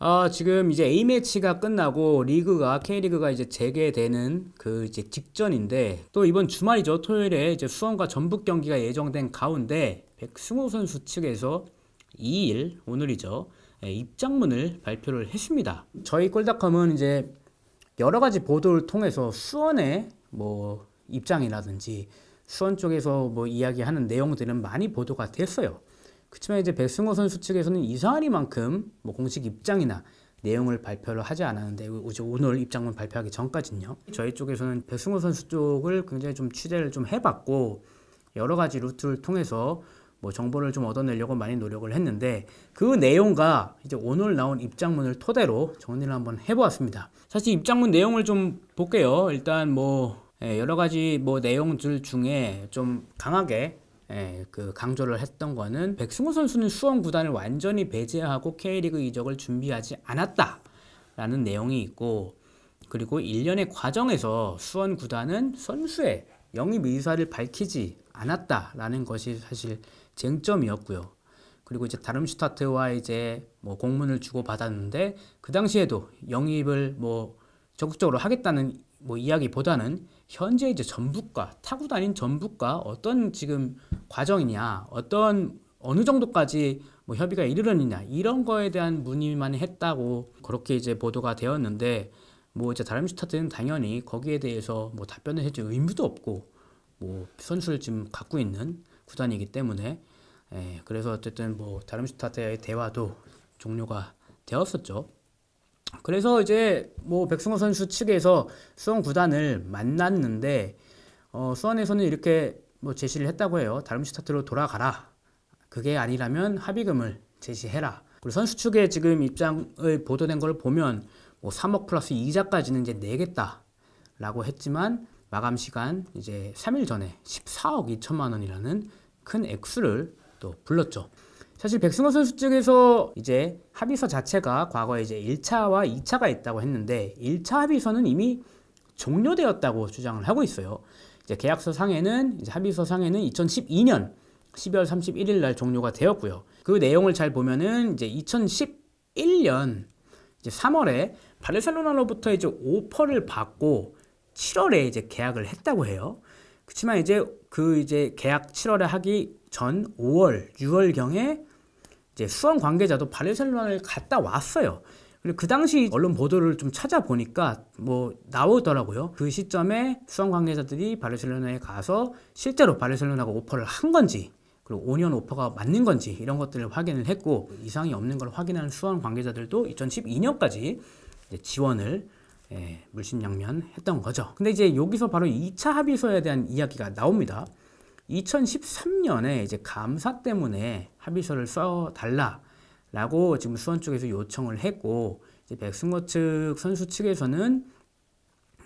아, 지금 이제 A매치가 끝나고 리그가 K리그가 이제 재개되는 그 이제 직전인데 또 이번 주말이죠. 토요일에 이제 수원과 전북 경기가 예정된 가운데 백승호 선수 측에서 2일 오늘이죠. 예, 입장문을 발표를 했습니다. 저희 꼴닷컴은 이제 여러 가지 보도를 통해서 수원의 뭐 입장이라든지 수원 쪽에서 뭐 이야기하는 내용들은 많이 보도가 됐어요. 그렇지만 이제 백승호 선수 측에서는 이상하리만큼 뭐 공식 입장이나 내용을 발표를 하지 않았는데 오늘 입장문 발표하기 전까지는요. 저희 쪽에서는 백승호 선수 쪽을 굉장히 좀 취재를 좀 해봤고 여러 가지 루트를 통해서 뭐 정보를 좀 얻어내려고 많이 노력을 했는데 그 내용과 이제 오늘 나온 입장문을 토대로 정리를 한번 해보았습니다. 사실 입장문 내용을 좀 볼게요. 일단 뭐 예, 여러 가지 뭐 내용들 중에 좀 강하게 예, 그 강조를 했던 거는 백승호 선수는 수원 구단을 완전히 배제하고 K리그 이적을 준비하지 않았다라는 내용이 있고 그리고 일련의 과정에서 수원 구단은 선수의 영입 의사를 밝히지 않았다라는 것이 사실 쟁점이었고요. 그리고 이제 다름슈타트와 이제 뭐 공문을 주고 받았는데 그 당시에도 영입을 뭐 적극적으로 하겠다는 뭐 이야기보다는 현재 이제 전북과 타고 다닌 전북과 어떤 지금 과정이냐, 어떤 어느 정도까지 뭐 협의가 이르렀느냐 이런 거에 대한 문의만 했다고 그렇게 이제 보도가 되었는데 뭐 이제 다름슈타트는 당연히 거기에 대해서 뭐 답변을 해줄 의무도 없고 뭐 선수를 지금 갖고 있는 구단이기 때문에 예, 그래서 어쨌든 뭐 다름슈타트의 대화도 종료가 되었었죠. 그래서 이제 뭐 백승호 선수 측에서 수원 구단을 만났는데 어, 수원에서는 이렇게 뭐 제시를 했다고 해요. 다름슈타트로 돌아가라. 그게 아니라면 합의금을 제시해라. 그리고 선수 측의 지금 입장을 보도된 걸 보면 뭐 3억 플러스 이자까지는 이제 내겠다라고 했지만 마감 시간 이제 3일 전에 14억 2천만 원이라는 큰 액수를 또 불렀죠. 사실 백승호 선수 측에서 이제 합의서 자체가 과거에 이제 1차와 2차가 있다고 했는데 1차 합의서는 이미 종료되었다고 주장을 하고 있어요. 이제 계약서 상에는 이제 합의서 상에는 2012년 12월 31일 날 종료가 되었고요. 그 내용을 잘 보면은 이제 2011년 이제 3월에 바르셀로나로부터 이제 오퍼를 받고 7월에 이제 계약을 했다고 해요. 그렇지만 이제 그 이제 계약 7월에 하기 전 5월, 6월경에 이제 수원 관계자도 바르셀로나를 갔다 왔어요. 그리고 그 당시 언론 보도를 좀 찾아보니까 뭐 나오더라고요. 그 시점에 수원 관계자들이 바르셀로나에 가서 실제로 바르셀로나가 오퍼를 한 건지 그리고 5년 오퍼가 맞는 건지 이런 것들을 확인을 했고 이상이 없는 걸 확인하는 수원 관계자들도 2012년까지 지원을 예, 물심양면 했던 거죠. 근데 이제 여기서 바로 2차 합의서에 대한 이야기가 나옵니다. 2013년에 이제 감사 때문에 합의서를 써 달라라고 지금 수원 쪽에서 요청을 했고 이제 백승호 측 선수 측에서는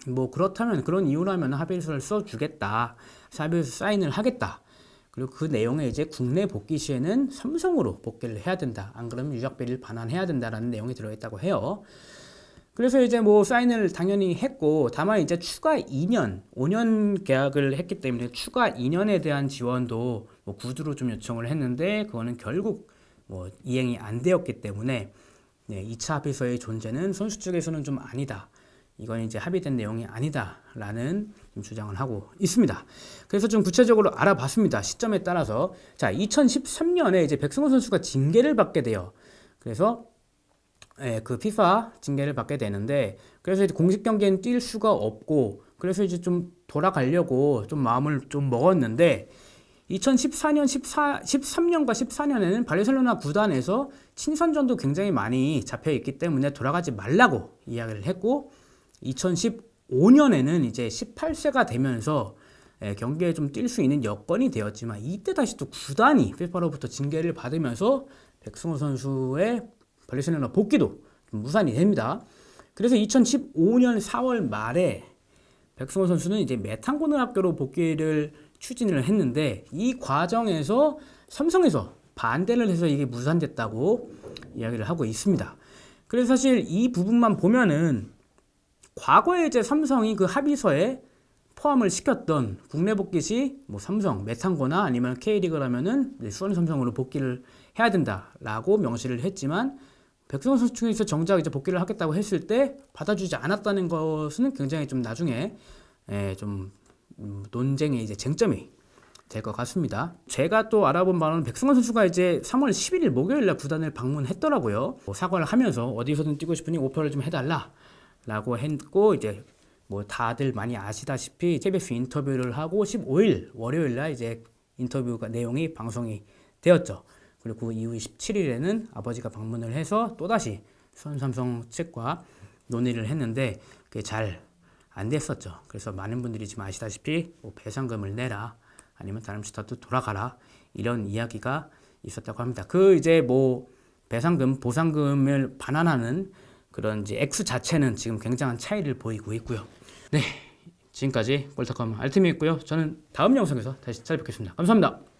뭐 그렇다면 그런 이유라면 합의서를 써 주겠다. 합의서 사인을 하겠다. 그리고 그 내용에 이제 국내 복귀 시에는 삼성으로 복귀를 해야 된다. 안 그러면 유작비를 반환해야 된다라는 내용이 들어있다고 해요. 그래서 이제 뭐 사인을 당연히 했고 다만 이제 추가 2년, 5년 계약을 했기 때문에 추가 2년에 대한 지원도 뭐 구두로 좀 요청을 했는데 그거는 결국 뭐 이행이 안 되었기 때문에 네, 2차 합의서의 존재는 선수 측에서는 좀 아니다. 이건 이제 합의된 내용이 아니다라는 주장을 하고 있습니다. 그래서 좀 구체적으로 알아봤습니다. 시점에 따라서 자 2013년에 이제 백승호 선수가 징계를 받게 돼요. 그래서 예, 그 피파 징계를 받게 되는데 그래서 이제 공식 경기에는 뛸 수가 없고 그래서 이제 좀 돌아가려고 좀 마음을 좀 먹었는데 2014년 14 13년과 14년에는 바르셀로나 구단에서 친선전도 굉장히 많이 잡혀 있기 때문에 돌아가지 말라고 이야기를 했고 2015년에는 이제 18세가 되면서 예, 경기에 좀 뛸 수 있는 여건이 되었지만 이때 다시 또 구단이 피파로부터 징계를 받으면서 백승호 선수의 바르셀로나 복귀도 무산이 됩니다. 그래서 2015년 4월 말에 백승호 선수는 이제 메탄고등학교로 복귀를 추진을 했는데 이 과정에서 삼성에서 반대를 해서 이게 무산됐다고 이야기를 하고 있습니다. 그래서 사실 이 부분만 보면은 과거에 이제 삼성이 그 합의서에 포함을 시켰던 국내 복귀 시 뭐 삼성, 메탄고나 아니면 K리그라면은 수원 삼성으로 복귀를 해야 된다라고 명시를 했지만 백승호 선수 중에서 정작 이제 복귀를 하겠다고 했을 때 받아주지 않았다는 것은 굉장히 좀 나중에 예, 좀 음, 논쟁의 이제 쟁점이 될 것 같습니다. 제가 또 알아본 바로는 백승원 선수가 이제 3월 11일 목요일 날 구단을 방문했더라고요. 뭐 사과를 하면서 어디서든 뛰고 싶으니 오퍼를 좀 해달라 라고 했고 이제 뭐 다들 많이 아시다시피 KBS 인터뷰를 하고 15일 월요일 날 이제 인터뷰가 내용이 방송이 되었죠. 그리고 그 이후 17일에는 아버지가 방문을 해서 또다시 수원 삼성 측과 논의를 했는데 그게 잘 안 됐었죠. 그래서 많은 분들이 지금 아시다시피 뭐 배상금을 내라 아니면 다른 스타트 돌아가라 이런 이야기가 있었다고 합니다. 그 이제 뭐 배상금, 보상금을 반환하는 그런 이제 액수 자체는 지금 굉장한 차이를 보이고 있고요. 네, 지금까지 볼타컴 알팀이었고요. 저는 다음 영상에서 다시 찾아뵙겠습니다. 감사합니다.